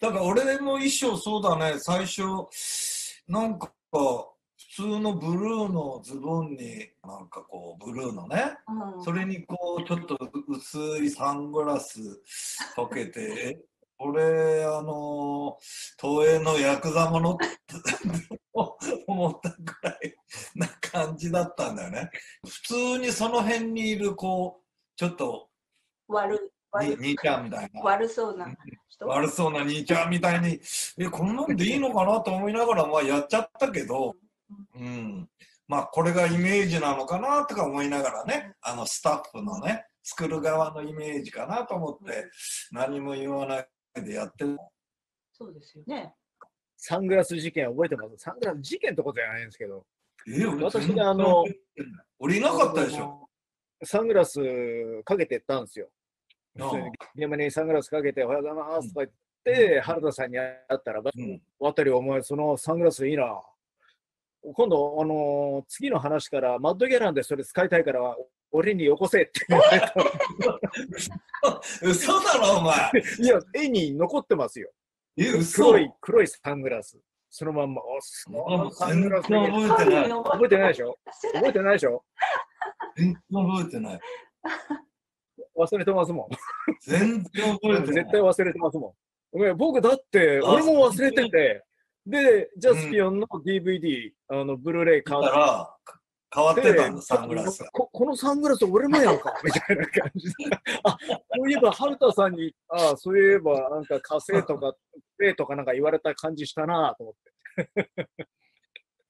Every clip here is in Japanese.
だから俺も衣装そうだね、最初、なんか、普通のブルーのズボンに、なんかこう、ブルーのね、うん。それにこう、ちょっと薄いサングラスかけて、え俺、あの、東映のヤクザもの？っ て思ったくらいな感じだったんだよね。普通にその辺にいる、こう、ちょっと、悪い兄ちゃんみたいな。悪そうな人。悪そうな兄ちゃんみたいに、え、こんなんでいいのかなと思いながら、まあやっちゃったけど、うん。まあこれがイメージなのかなとか思いながらね、あのスタッフのね、作る側のイメージかなと思って、何も言わないでやってる。そうですよね。サングラス事件覚えてます？サングラス事件ってことじゃないんですけど、え、俺私全然あの俺いなかったでしょ。サングラスかけてったんですよ。現場にサングラスかけて、おはようございますとか言って、原田さんに会ったら、うん。渡りお前、そのサングラスいいな。今度、あのー次の話から、マッドギャランでそれ使いたいから、俺によこせって言われた。嘘だろ、お前。いや、絵に残ってますよ。え、嘘黒い、黒いサングラス。そのまんま。おすごいサングラス覚えてない。覚えてないでしょ？覚えてないでしょ？全然覚えてない。忘れてますもん。全然覚えてない。絶対忘れてますもん。僕だって、あ俺も忘れてて、で、ジャスピオンの DVD、あの、ブルーレイ買っら、変わっててたんだ、サングラスが。ここのサングラス俺のやんかみたいな感じで。あ、そういえば、春田さんに、あそういえば、なんか火星とか、霊とかなんか言われた感じしたなと思って。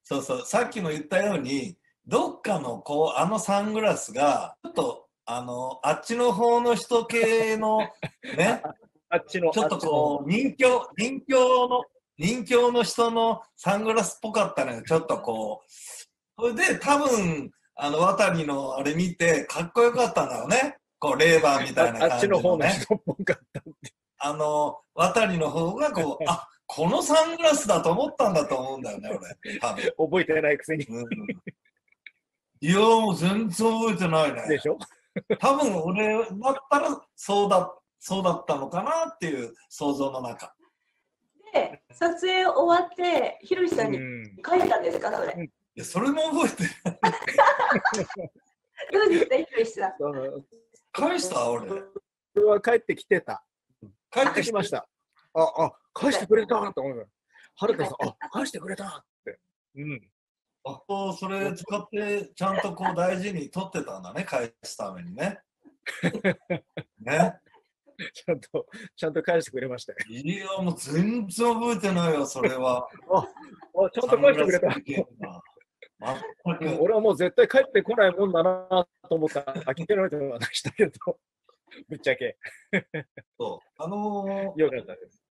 そうそう、さっきも言ったように、どっかのこう、あのサングラスが、ちょっと、あの、あっちの方の人系の、ね、あっちの、ちょっとこう、人形、人形の、人形の人のサングラスっぽかったのよ、ちょっとこう。それで、多分、あの、渡りのあれ見て、かっこよかったんだよね。こう、レーバーみたいなああ感じの、っちの方のね。人っぽかった。あの、渡りの方がこう、あ、このサングラスだと思ったんだと思うんだよね、俺。多分。覚えてないくせに。うんいやもう全然覚えてないね。でしょ？多分俺だったらそうだそうだったのかなっていう想像の中。で、撮影終わって、ひろしさんにうん書いたんですか、それ。いやそれも覚えて。どうですか、ひろしさん。返した？俺。それは帰ってきてた。帰ってきまし。たた。あ、あ、返してくれたと思う。春田さん、あ、返してくれたって。うん。あこうそれ使ってちゃんとこう大事に取ってたんだね、返すためにね。ね。ちゃんと、ちゃんと返してくれましたよ。いやもう全然覚えてないよ、それは。あ、ちゃんと返してくれた。俺はもう絶対帰ってこないもんだなと思ったら諦めてましたけど、ぶっちゃけそうあのーよかったです。